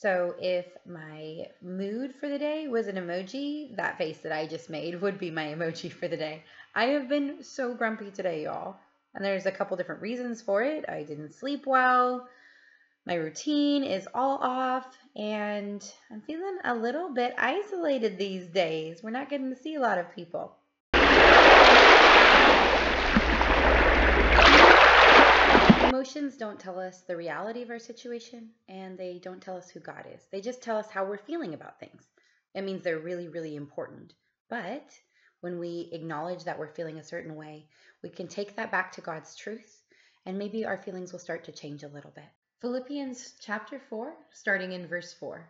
So if my mood for the day was an emoji, that face that I just made would be my emoji for the day. I have been so grumpy today, y'all. And there's a couple different reasons for it. I didn't sleep well. My routine is all off and I'm feeling a little bit isolated these days. We're not getting to see a lot of people. Emotions don't tell us the reality of our situation and they don't tell us who God is. They just tell us how we're feeling about things. It means they're really, really important. But when we acknowledge that we're feeling a certain way, we can take that back to God's truth and maybe our feelings will start to change a little bit. Philippians chapter 4, starting in verse 4.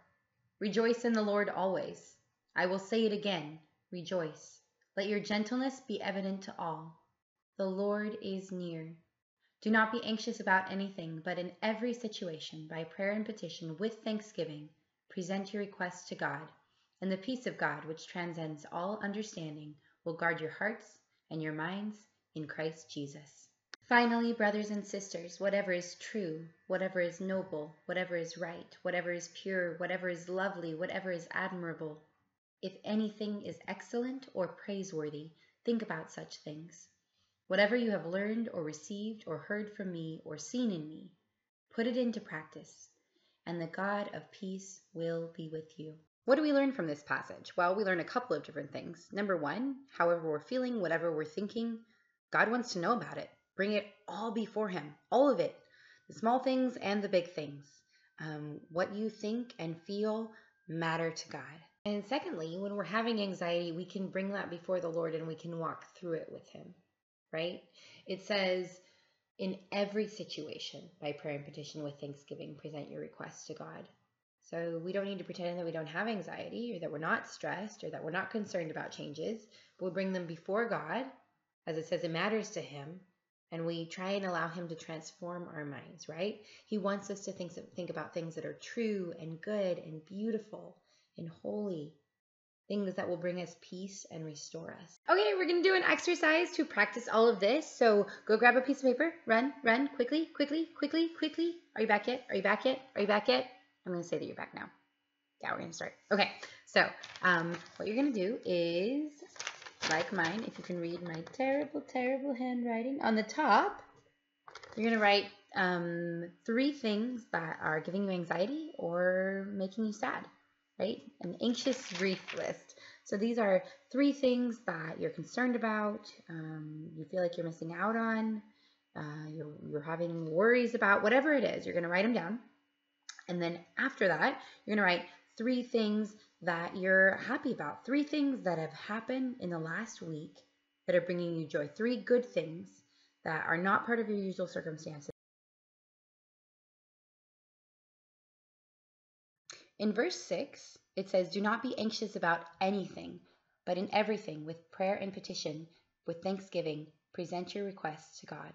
Rejoice in the Lord always. I will say it again, rejoice. Let your gentleness be evident to all. The Lord is near. Do not be anxious about anything, but in every situation, by prayer and petition, with thanksgiving, present your requests to God. And the peace of God, which transcends all understanding, will guard your hearts and your minds in Christ Jesus. Finally, brothers and sisters, whatever is true, whatever is noble, whatever is right, whatever is pure, whatever is lovely, whatever is admirable, if anything is excellent or praiseworthy, think about such things. Whatever you have learned or received or heard from me or seen in me, put it into practice, and the God of peace will be with you. What do we learn from this passage? Well, we learn a couple of different things. Number one, however we're feeling, whatever we're thinking, God wants to know about it. Bring it all before Him, all of it, the small things and the big things. Um, what you think and feel matter to God. And secondly, when we're having anxiety, we can bring that before the Lord and we can walk through it with Him right? It says, in every situation, by prayer and petition with thanksgiving, present your requests to God. So we don't need to pretend that we don't have anxiety or that we're not stressed or that we're not concerned about changes, but we bring them before God, as it says it matters to Him, and we try and allow Him to transform our minds, right? He wants us to think, think about things that are true and good and beautiful and holy things that will bring us peace and restore us. Okay, we're gonna do an exercise to practice all of this. So go grab a piece of paper, run, run, quickly, quickly, quickly, quickly. Are you back yet? Are you back yet? Are you back yet? I'm gonna say that you're back now. Yeah, we're gonna start. Okay, so um, what you're gonna do is, like mine, if you can read my terrible, terrible handwriting, on the top, you're gonna write um, three things that are giving you anxiety or making you sad right? An anxious grief list. So these are three things that you're concerned about, um, you feel like you're missing out on, uh, you're, you're having worries about, whatever it is, you're going to write them down. And then after that, you're going to write three things that you're happy about, three things that have happened in the last week that are bringing you joy, three good things that are not part of your usual circumstances. In verse 6, it says, Do not be anxious about anything, but in everything, with prayer and petition, with thanksgiving, present your requests to God.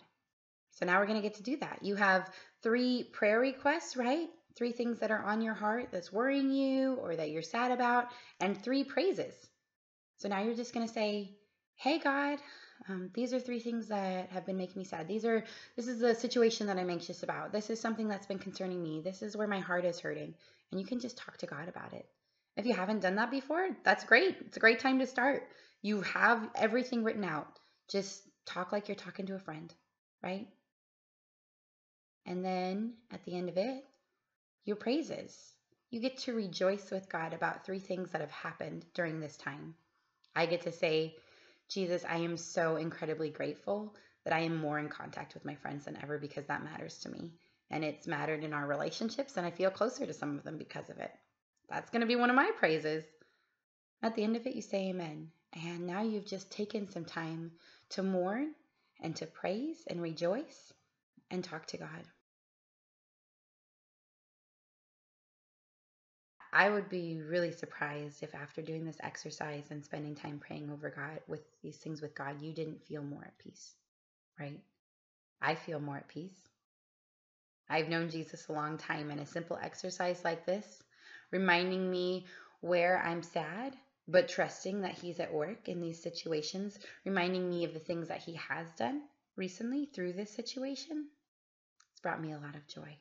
So now we're going to get to do that. You have three prayer requests, right? Three things that are on your heart that's worrying you or that you're sad about, and three praises. So now you're just going to say, Hey, God, um, these are three things that have been making me sad. These are, this is the situation that I'm anxious about. This is something that's been concerning me. This is where my heart is hurting and you can just talk to God about it. If you haven't done that before, that's great. It's a great time to start. You have everything written out. Just talk like you're talking to a friend, right? And then at the end of it, your praises. You get to rejoice with God about three things that have happened during this time. I get to say, Jesus, I am so incredibly grateful that I am more in contact with my friends than ever because that matters to me and it's mattered in our relationships and I feel closer to some of them because of it. That's going to be one of my praises. At the end of it, you say amen. And now you've just taken some time to mourn and to praise and rejoice and talk to God. I would be really surprised if after doing this exercise and spending time praying over God with these things with God, you didn't feel more at peace, right? I feel more at peace. I've known Jesus a long time, and a simple exercise like this, reminding me where I'm sad, but trusting that He's at work in these situations, reminding me of the things that He has done recently through this situation, it's brought me a lot of joy.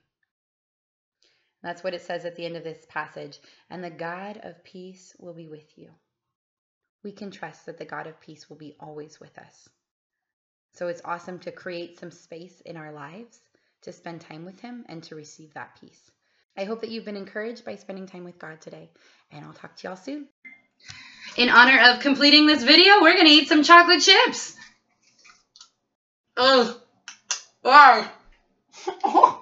That's what it says at the end of this passage. And the God of peace will be with you. We can trust that the God of peace will be always with us. So it's awesome to create some space in our lives to spend time with Him and to receive that peace. I hope that you've been encouraged by spending time with God today, and I'll talk to y'all soon. In honor of completing this video, we're going to eat some chocolate chips. Oh, wow.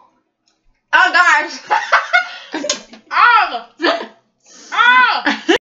Oh, gosh. oh. oh.